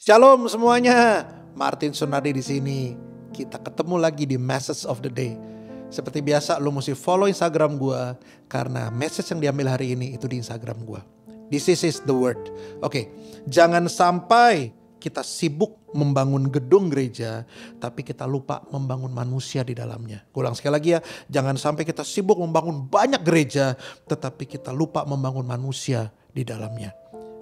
Shalom semuanya, Martin Sunardi di sini. Kita ketemu lagi di Message of the Day. Seperti biasa, lo mesti follow Instagram gue karena message yang diambil hari ini itu di Instagram gue. This is, is the word. Oke, jangan sampai kita sibuk membangun gedung gereja, tapi kita lupa membangun manusia di dalamnya. Ulang sekali lagi ya, jangan sampai kita sibuk membangun banyak gereja, tetapi kita lupa membangun manusia di dalamnya.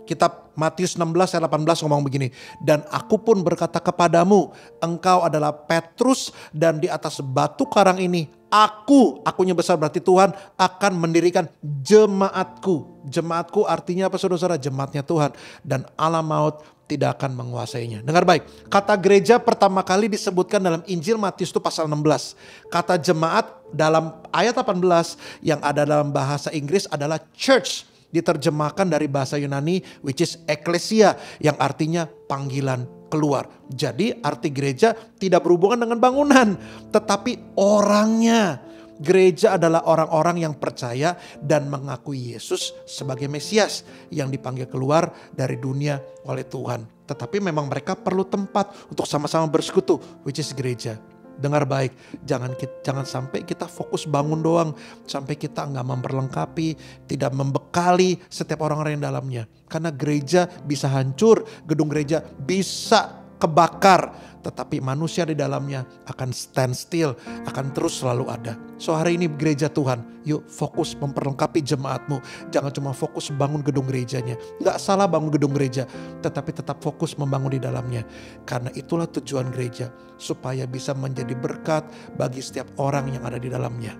Kitab Matius 16 ayat 18 ngomong begini. Dan aku pun berkata kepadamu, engkau adalah Petrus dan di atas batu karang ini aku, akunya besar berarti Tuhan akan mendirikan jemaatku. Jemaatku artinya apa saudara-saudara? Jemaatnya Tuhan. Dan alam maut tidak akan menguasainya. Dengar baik, kata gereja pertama kali disebutkan dalam Injil Matius itu pasal 16. Kata jemaat dalam ayat 18 yang ada dalam bahasa Inggris adalah church diterjemahkan dari bahasa Yunani which is ecclesia yang artinya panggilan keluar. Jadi arti gereja tidak berhubungan dengan bangunan tetapi orangnya. Gereja adalah orang-orang yang percaya dan mengakui Yesus sebagai Mesias yang dipanggil keluar dari dunia oleh Tuhan. Tetapi memang mereka perlu tempat untuk sama-sama bersekutu, which is gereja. Dengar baik, jangan jangan sampai kita fokus bangun doang, sampai kita nggak memperlengkapi, tidak membekali setiap orang-orang yang dalamnya. Karena gereja bisa hancur, gedung gereja bisa kebakar, tetapi manusia di dalamnya akan stand still, akan terus selalu ada. So hari ini gereja Tuhan, yuk fokus memperlengkapi jemaatmu. Jangan cuma fokus bangun gedung gerejanya. Gak salah bangun gedung gereja, tetapi tetap fokus membangun di dalamnya. Karena itulah tujuan gereja, supaya bisa menjadi berkat bagi setiap orang yang ada di dalamnya.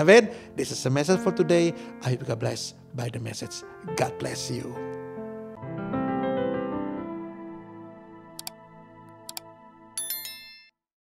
Amen. This is the message for today. I hope you got blessed by the message. God bless you.